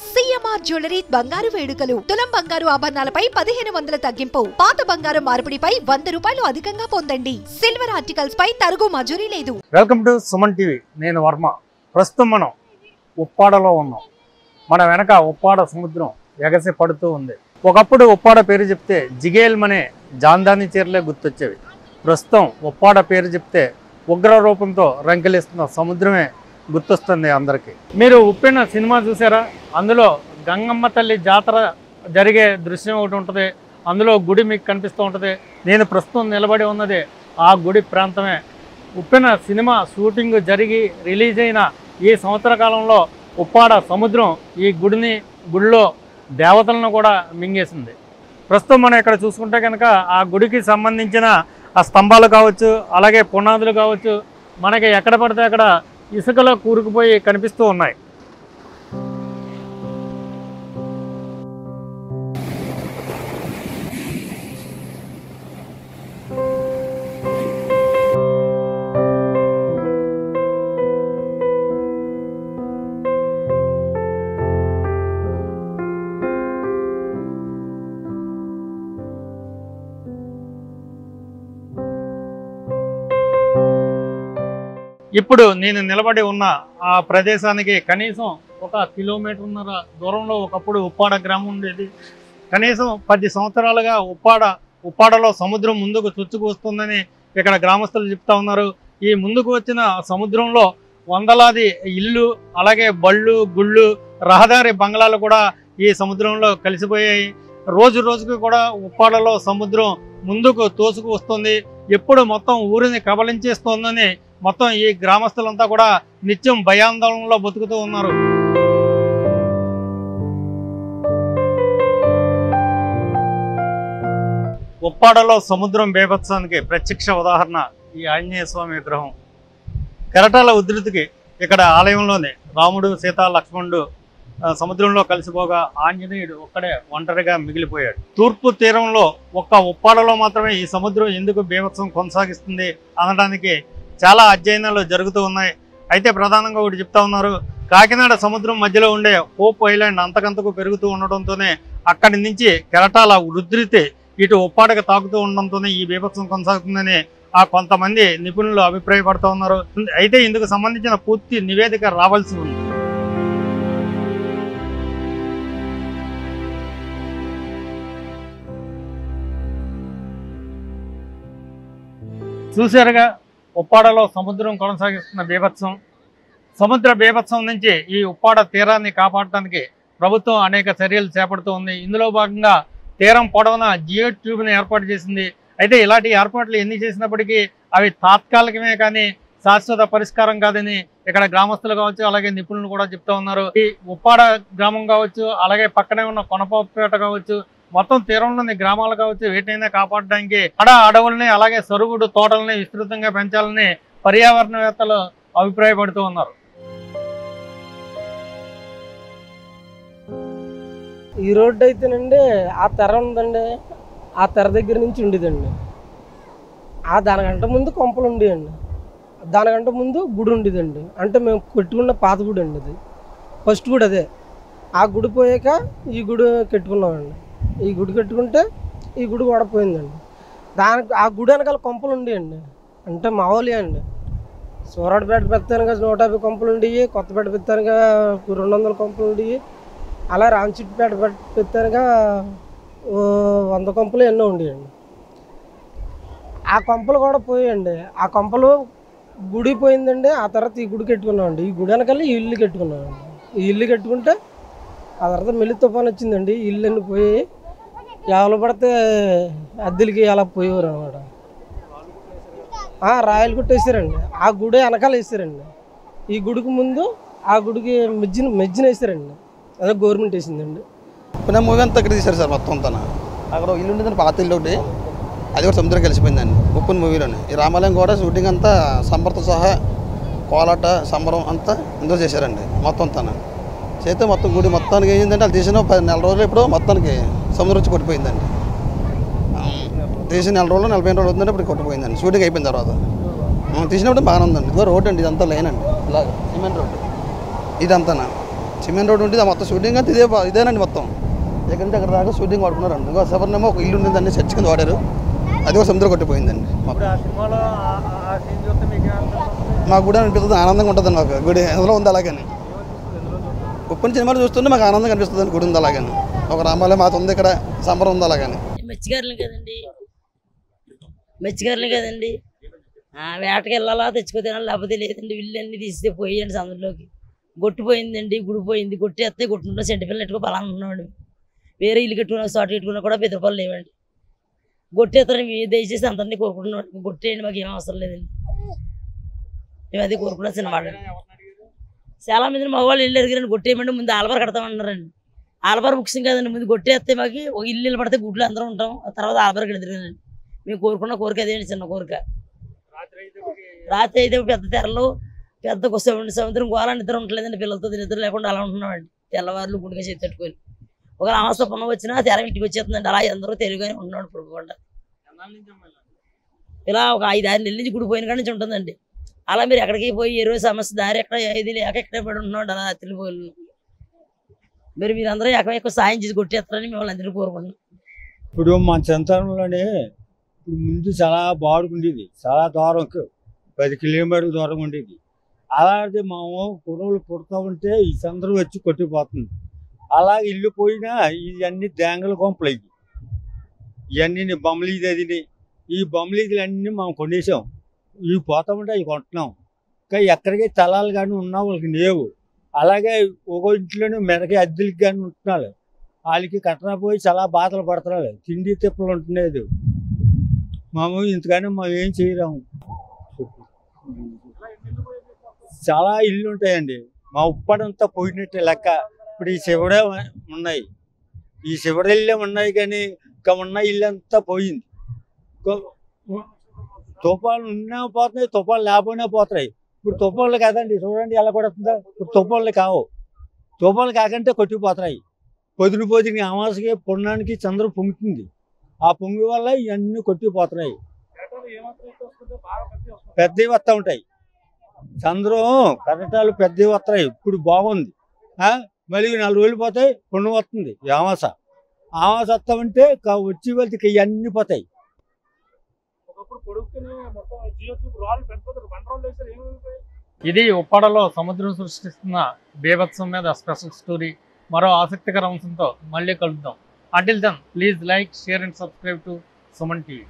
CMR jewellery బంగారు వేడుకలు. తులం బంగారు ఆభరణాలపై పదిహేను వందల తగ్గింపు. పాత బంగారం మార్పిడిపై వంద రూపాయలు అధికంగా పొందండి. సిల్వర్ ఆర్టికల్స్ పై తరుగు మజూరీ లేదు. Welcome to Suman TV. నేను వర్మ. ప్రస్తుతం మనం ఉప్పాడలో ఉన్నాం. మన వెనక ఉప్పాడ సముద్రం ఎగసి పడుతూ ఉంది. ఒకప్పుడు ఉప్పాడ పేరు చెప్తే జిగేల్మనే జాందాని చీరలే గుర్తొచ్చేవి. ప్రస్తుతం ఉప్పాడ పేరు చెప్తే ఉగ్ర రూపంతో రంకెలిస్తున్న సముద్రమే గుర్తొస్తుంది అందరికీ. మీరు ఉప్పిన సినిమా చూసారా? అందులో గంగమ్మ తల్లి జాతర జరిగే దృశ్యం ఒకటి ఉంటుంది. అందులో గుడి మీకు కనిపిస్తూ ఉంటుంది. నేను ప్రస్తుతం నిలబడి ఉన్నది ఆ గుడి ప్రాంతమే. ఉప్పిన సినిమా షూటింగ్ జరిగి రిలీజ్ అయిన ఈ సంవత్సర కాలంలో ఉప్పాడ సముద్రం ఈ గుడిని గుడిలో దేవతలను కూడా మింగేసింది. ప్రస్తుతం మనం ఇక్కడ చూసుకుంటే కనుక ఆ గుడికి సంబంధించిన ఆ స్తంభాలు కావచ్చు అలాగే పునాదులు కావచ్చు మనకి ఎక్కడ పడితే అక్కడ ఇసుకలో కూరుకుపోయి కనిపిస్తూ ఉన్నాయి. ఇప్పుడు నేను నిలబడి ఉన్న ఆ ప్రదేశానికి కనీసం ఒక కిలోమీటర్న్నర దూరంలో ఒకప్పుడు ఉప్పాడ గ్రామం ఉండేది. కనీసం పది సంవత్సరాలుగా ఉప్పాడ ఉప్పాడలో సముద్రం ముందుకు చుచ్చుకు వస్తుందని ఇక్కడ గ్రామస్తులు చెప్తా ఉన్నారు. ఈ ముందుకు వచ్చిన సముద్రంలో వందలాది ఇల్లు అలాగే బళ్ళు గుళ్ళు రహదారి బంగ్లాలు కూడా ఈ సముద్రంలో కలిసిపోయాయి. రోజు రోజుకి కూడా ఉప్పాడలో సముద్రం ముందుకు తోసుకు వస్తుంది. ఎప్పుడు మొత్తం ఊరిని కబలించేస్తోందని మొత్తం ఈ గ్రామస్తులంతా కూడా నిత్యం భయాందోళనలో బతుకుతూ ఉన్నారు. ఉప్పాడలో సముద్రం బేభత్సానికి ప్రత్యక్ష ఉదాహరణ ఈ ఆంజనేయ స్వామి విగ్రహం. కెరటాల ఉధృతికి ఇక్కడ ఆలయంలోనే రాముడు సీత లక్ష్మణుడు సముద్రంలో కలిసిపోగా ఆంజనేయుడు ఒక్కడే ఒంటరిగా మిగిలిపోయాడు. తూర్పు తీరంలో ఒక్క ఉప్పాడలో మాత్రమే ఈ సముద్రం ఎందుకు బీభత్సం కొనసాగిస్తుంది అనడానికి చాలా అధ్యయనాలు జరుగుతూ ఉన్నాయి. అయితే ప్రధానంగా ఒకటి చెప్తా ఉన్నారు. కాకినాడ సముద్రం మధ్యలో ఉండే హోప్ ఐలాండ్ అంతకంతకు పెరుగుతూ ఉండడంతోనే అక్కడి నుంచి కెరటాల ఉధృతి ఇటు ఉప్పాడకు తాకుతూ ఉండడంతోనే ఈ బీభత్సం కొనసాగుతుందని ఆ కొంతమంది నిపుణులు అభిప్రాయపడుతూ ఉన్నారు. అయితే ఇందుకు సంబంధించిన పూర్తి నివేదిక రావాల్సి ఉంది. చూశారుగా ఉప్పాడలో సముద్రం కొనసాగిస్తున్న బీభత్సం సముద్ర బీభత్సం నుంచి ఈ ఉప్పాడ తీరాన్ని కాపాడటానికి ప్రభుత్వం అనేక చర్యలు చేపడుతూ ఉంది. ఇందులో భాగంగా తీరం పొడవున జియో ట్యూబ్ని ఏర్పాటు చేసింది. అయితే ఇలాంటి ఏర్పాట్లు ఎన్ని చేసినప్పటికీ అవి తాత్కాలికమే కానీ శాశ్వత పరిష్కారం కాదని ఇక్కడ గ్రామస్తులు కావచ్చు అలాగే నిపుణులు కూడా చెప్తా ఉన్నారు. ఈ ఉప్పాడ గ్రామం కావచ్చు అలాగే పక్కనే ఉన్న కొనపపేట కావచ్చు మొత్తం తీరంలోని గ్రామాలు కావచ్చు వీటినైనా కాపాడడానికి అడ అడవుల్ని అలాగే సరుగుడు తోటల్ని విస్తృతంగా పెంచాలని పర్యావరణవేత్తలు అభిప్రాయపడుతూ ఉన్నారు. ఈ రోడ్డు అయితేనండి ఆ తెర ఉందండి ఆ తెర దగ్గర నుంచి ఉండేదండి. ఆ దానికంటే ముందు కొంపలు ఉండేయండి. దానికంటే ముందు గుడి ఉండేదండి. అంటే మేము కట్టుకున్న పాత గుడి అండి అది. ఫస్ట్ గుడి అదే. ఆ గుడి పోయాక ఈ గుడి కట్టుకున్నామండి. ఈ గుడి కట్టుకుంటే ఈ గుడి ఓడపోయిందండి దానికి ఆ గుడి వెనకాల కొంపలు ఉండేయండి. అంటే మామూలుగా అండి. సూరడపేట పెత్తానుగా నూట యాభై కొంపలు ఉండేవి కొత్తపేట పెత్తానుగా రెండు వందల కొంపలు ఉండేవి అలా రామచిట్టిపేట పెత్తానుగా వంద కొంపలు ఎన్నో ఉండేయండి. ఆ కొంపలు కూడా పోయాయండి. ఆ కొంపలు గుడి పోయిందండి. ఆ తర్వాత ఈ గుడి కట్టుకున్నామండి. ఈ గుడి వెనకాల ఈ ఇల్లు కట్టుకున్నామండి. ఈ ఇల్లు కట్టుకుంటే ఆ తర్వాత మెల్లి తుఫాన్ వచ్చిందండి. ఇల్లు అన్ని పోయి ఎవరు పడితే అద్దెలకి అలా పోయేవారు అనమాట రాయలు కొట్టేసారండి. ఆ గుడి వెనకాల వేసారండి. ఈ గుడికి ముందు ఆ గుడికి మెజ్జిన మెజ్జిన వేసారండి. అదే గవర్నమెంట్ వేసిందండి. పునః మూవీ అంతా అక్కడ తీశారు సార్ మొత్తం తన అక్కడ ఇల్లు ఉండేదండి పాత ఇల్లు ఒకటి. అది కూడా సముద్రం కలిసిపోయిందండి ఉప్పుని మూవీలోనే. ఈ రామాలయం కూడా షూటింగ్ అంతా సంబరతో సహా కోలాట సంబరం అంతా ఇందులో చేశారండి మొత్తం తన చేస్తే మొత్తం గుడి మొత్తానికి ఏంటంటే అది తీసిన పది నెల రోజులు ఇప్పుడు మొత్తానికి సముద్రం వచ్చి కొట్టిపోయిందండి. తీసిన నెల రోజులు నలభై రోజులు అవుతుందంటే ఇప్పుడు కొట్టిపోయిందండి. షూటింగ్ అయిపోయిన తర్వాత. తీసినప్పుడు బాగానే ఉందండి. ఇదిగో రోడ్ అండి ఇదంతా లైన్ అండి. ఇలాగ. సిమెంట్ రోడ్ ఇదంతా సిమెంట్ రోడ్ ఉంటుంది మొత్తం షూటింగ్ అంతా ఇదే ఇదేనండి మొత్తం. ఎక్కడి నుంచి అక్కడ దాకా షూటింగ్ వాడుకున్నారండి. ఇంకో శబరినేమో ఒక ఇల్లు ఉండిందండి చర్చ్ కింద వాడారు. అది కూడా సముద్రం కొట్టిపోయిందండి. మీకు కూడా అనిపిస్తుంది ఆనందంగా ఉంటుందండి మాకు. గుడి అందులో ఉంది అలాగని కొన్ని సినిమాలు చూస్తుంటే మాకు ఆనందంగా కనిపిస్తుంది గుడి ఉంది అలాగని. ఒక రామాలయం మాత ఉంది ఇక్కడ సంబరం ఉంది అలాగని. మెచ్చిగారులు కదండి. మెచ్చిగారులు కదండి. వేటకి వెళ్ళాలా తెచ్చుకో తినాలి లేకపోతే లేదండి ఇల్లు తీస్తే పోయండి సందులోకి. గొట్టిపోయిందండి గుడిపోయింది గుడి పోయింది. గొట్టి ఎత్తే సెంటి పిల్లలు ఎట్టుకో పలానా ఉన్నాడు. వేరే ఇల్లు కట్టుకున్నా షార్ట్ కట్టుకున్నా కూడా పెద్ద రూపాయలు లేవండి. గొట్టి ఎత్తని మీ దయచేసి అందరినీ కోరుకుంటున్నాడు? గొట్టేయండి మాకు ఏం అవసరం లేదండి. మేము అది కోరుకున్నా సినిమా చాలా మంది మా వాళ్ళు ఇల్లు ఎదిగిరండి కొట్టేయమంటే ముందు ఆలబార్ కడతామన్నారండి ఆలబార్ ముఖ్యం కదండి ముందు కొట్టేస్తే మాకు ఒక ఇల్లు ఇల్లు పడితే గుడ్లు అందరం ఉంటాం ఆ తర్వాత ఆలబార్ ఎదిరినండి మేము కోరుకున్న కోరిక అదేంటి చిన్న కోరిక. రాత్రి అయితే పెద్ద తెరలు పెద్ద సముద్రం సముద్రం గోళ నిద్ర ఉండలేదండి పిల్లలతో నిద్ర లేకుండా అలా ఉంటున్నామండి. తెల్లవారులు గుడిగా చేతి తట్టుకొని. ఒకవేళ అమాస పన్ను వచ్చినా తెర ఇంటికి వచ్చేస్తుందండి అలా అందరూ తెలుగుగానే ఉంటున్నాడు పడుకోకుండా ఇలా ఒక ఐదు ఆరు నెలల నుంచి గుడి పోయిన కాడి నుంచి ఉంటుందండి. అలా మీరు ఎక్కడికి పోయి ఏ రోజు సమస్య దారి ఎక్కడ ఏది లేక ఎక్కడే పడి ఉన్నాడు అలా రాత్రి మీరు మీరందరూ ఎక్కడ ఎక్కువ సాయం చేసి కొట్టేస్తారని మిమ్మల్ని అందరూ కోరుకుంటున్నాం. ఇప్పుడు మా చింతనంలోనే ఇప్పుడు ముందు చాలా బాగుండేది చాలా దూరం పది కిలోమీటర్ల దూరం ఉండేది. అలాంటి మేము కుర్రలు పుడతా ఉంటే ఈ చంద్రం వచ్చి కొట్టిపోతుంది. అలా ఇల్లు పోయినా ఇవన్నీ దేంగల కొంపలు ఇవి ఇవన్నీ బొమ్మలీది అదిని ఈ బొమ్మలీదులు అన్నీ కొనేసాం. ఇవి పోతా ఉంటే అవి కొంటున్నాం. కానీ ఎక్కడికి తలాలు కానీ ఉన్నా వాళ్ళకి లేవు. అలాగే ఒక ఇంట్లోనే మెడకి అద్దెలకి కానీ ఉంటున్నారు వాళ్ళకి కట్టన పోయి చాలా బాధలు పడుతున్నారు. తిండి తిప్పలు ఉంటున్నాయి. మామూలు ఇంతగానే మేము ఏం చేయలేము. చాలా ఇల్లు ఉంటాయండి. మా ఉప్పడంతా పోయినట్టే లెక్క. ఇప్పుడు ఈ శివుడే ఉన్నాయి. ఈ శివుడు ఇల్లే ఉన్నాయి కానీ ఇంకా ఉన్న ఇల్లు అంతా పోయింది. తుఫాన్లు ఉన్నా పోతున్నాయి తుఫాన్లు లేకపోయినా పోతున్నాయి. ఇప్పుడు తుఫాన్లు కాదండి చూడండి ఎలా కొడుతుందా. ఇప్పుడు తుఫాన్లు కావు. తుఫాన్లు కాకంటే కొట్టిపోతున్నాయి పొద్దున పొదిని అమాసకి పుణ్యానికి చంద్రం పొంగుతుంది. ఆ పొంగి వల్ల ఇవన్నీ కొట్టిపోతున్నాయి పెద్దవి వస్తూ ఉంటాయి. చంద్రం కరెంటాలు పెద్దవి వస్తున్నాయి ఇప్పుడు బాగుంది. ఆ? మళ్ళీ నాలుగు రోజులు పోతాయి పుణ్యం వస్తుంది. ఈ అమాస అమాస వస్తామంటే వచ్చి వెళ్తే ఇవన్నీ పోతాయి ఒకప్పుడు పొడుక్కుని మొత్తం జియో ట్యూబ్ రాళ్ళు పెద్ద పెద్ద బండరాళ్ళు వేసారు ఏమైపోయాయి ఇది ఉప్పాడలో సముద్రం సృష్టిస్తున్న బీభత్సం మీద స్పెషల్ స్టోరీ. మరో ఆసక్తికర అంశంతో మళ్ళీ కలుద్దాం. Until then please like share and subscribe to Suman TV